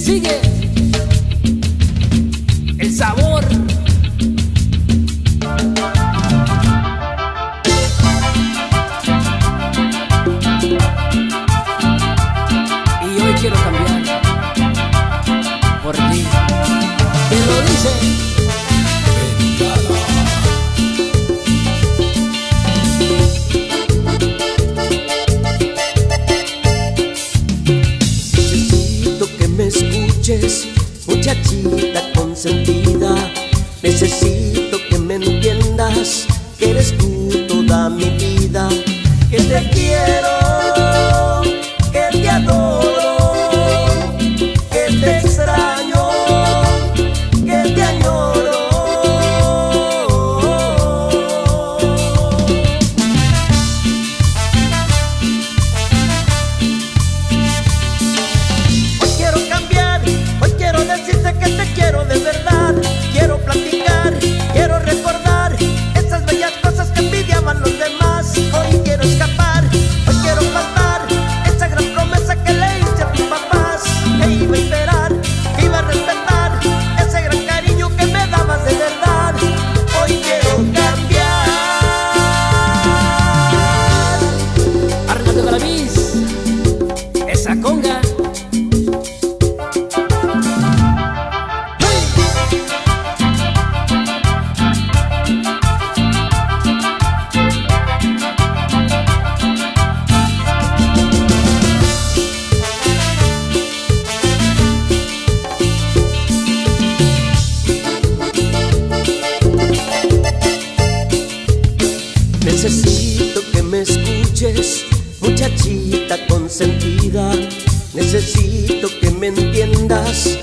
sigue, sigue. El sabor. Y hoy quiero cambiar. encendida. Necesito que me entiendas, que eres tú toda mi vida, que te quiero. nuestra conga. Necesito necesito que me entiendas.